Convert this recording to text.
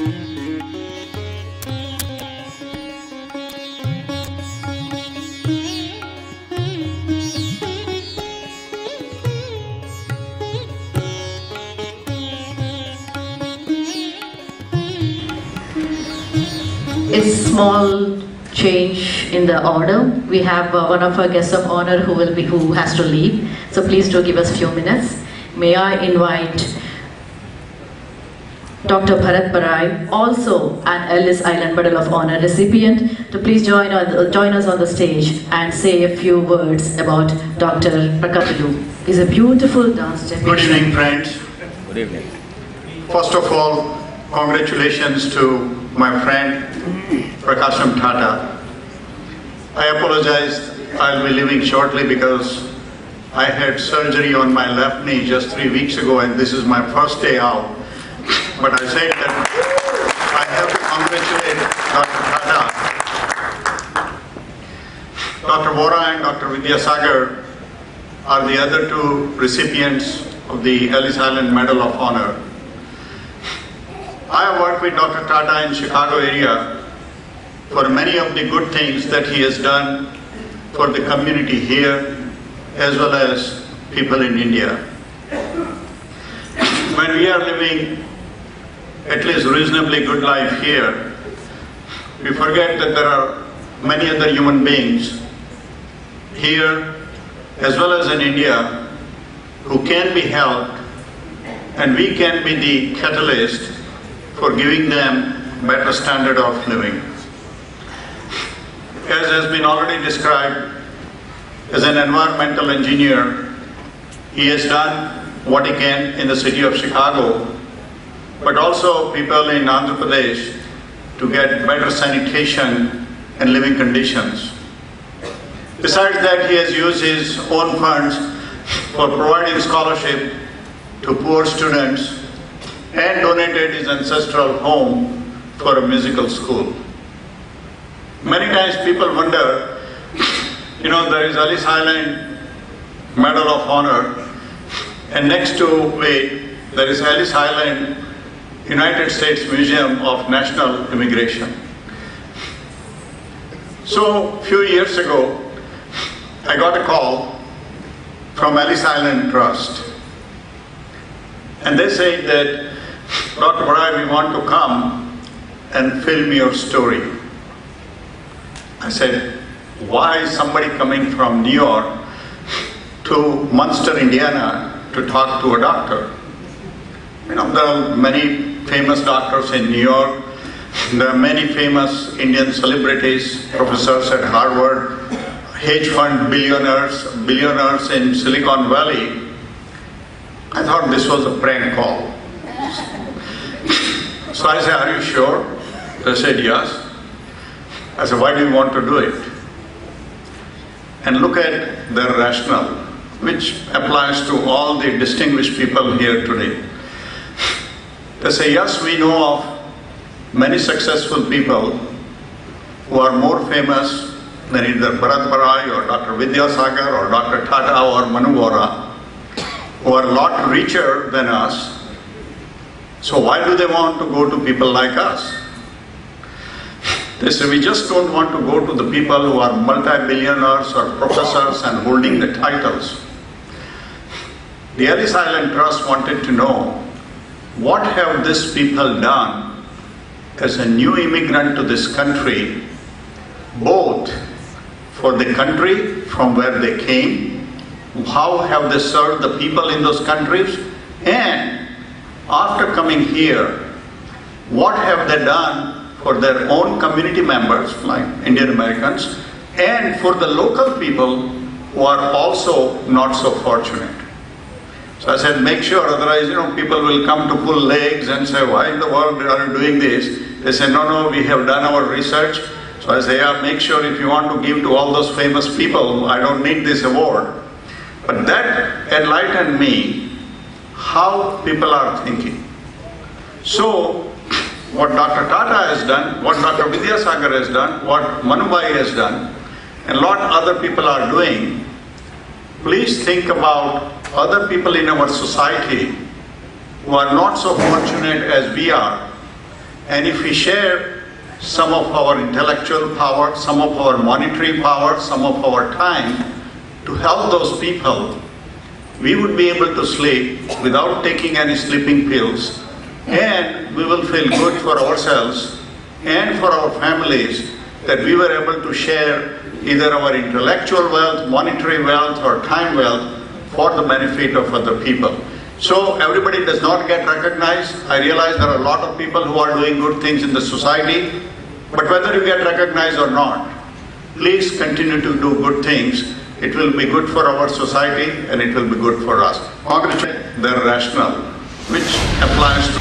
A small change in the order. We have uh, one of our guests of honor who will be who has to leave. So please do give us a few minutes. May I invite Dr. Bharat Barai, also an Ellis Island Medal of Honor recipient, to please join, on, uh, join us on the stage and say a few words about Dr. Prakatilu. He's a beautiful dance Good champion. evening, friends. Good evening. First of all, congratulations to my friend Prakasam Tata. I apologize, I'll be leaving shortly because I had surgery on my left knee just three weeks ago and this is my first day out. But I said that I have to congratulate Dr. Tata. Dr. Vora and Dr. Vidyasagar are the other two recipients of the Ellis Island Medal of Honor. I have worked with Dr. Tata in Chicago area for many of the good things that he has done for the community here as well as people in India. When we are living at least reasonably good life here, we forget that there are many other human beings here as well as in India who can be helped and we can be the catalyst for giving them better standard of living. As has been already described, as an environmental engineer, he has done what he can in the city of Chicago, but also people in Andhra Pradesh to get better sanitation and living conditions. Besides that, he has used his own funds for providing scholarship to poor students and donated his ancestral home for a musical school. Many times people wonder, you know, there is Ellis Island Medal of Honor, and next to it, there is Ellis Island United States Museum of National Immigration. So, a few years ago, I got a call from Ellis Island Trust. And they said that, Dr. Barai, we want to come and film your story. I said, why is somebody coming from New York to Munster, Indiana to talk to a doctor? You know, there are many famous doctors in New York. There are many famous Indian celebrities, professors at Harvard, hedge fund billionaires, billionaires in Silicon Valley. I thought this was a prank call. So I said, Are you sure? They said, Yes. I said, Why do you want to do it? And look at their rationale, which applies to all the distinguished people here today. They say, Yes, we know of many successful people who are more famous than either Bharat Barai or Dr. Vidyasagar or Dr. Tata or Manu who are a lot richer than us. So why do they want to go to people like us? They say we just don't want to go to the people who are multi-billionaires or professors and holding the titles. The Ellis Island Trust wanted to know what have these people done as a new immigrant to this country, both for the country from where they came, how have they served the people in those countries, and after coming here, what have they done for their own community members, like Indian Americans, and for the local people who are also not so fortunate. So I said, make sure, otherwise, you know, people will come to pull legs and say, why in the world are you doing this? They say, no, no, we have done our research. So I say, yeah, make sure if you want to give to all those famous people, I don't need this award. But that enlightened me how people are thinking. So, what Dr. Tata has done, what Dr. Vidyasagar has done, what Manubai has done, and a lot other people are doing, please think about other people in our society who are not so fortunate as we are. And if we share some of our intellectual power, some of our monetary power, some of our time to help those people, we would be able to sleep without taking any sleeping pills and we will feel good for ourselves and for our families that we were able to share either our intellectual wealth, monetary wealth, or time wealth for the benefit of other people. So everybody does not get recognized. I realize there are a lot of people who are doing good things in the society, but whether you get recognized or not, please continue to do good things. It will be good for our society and it will be good for us. Congratulate the rationale which applies to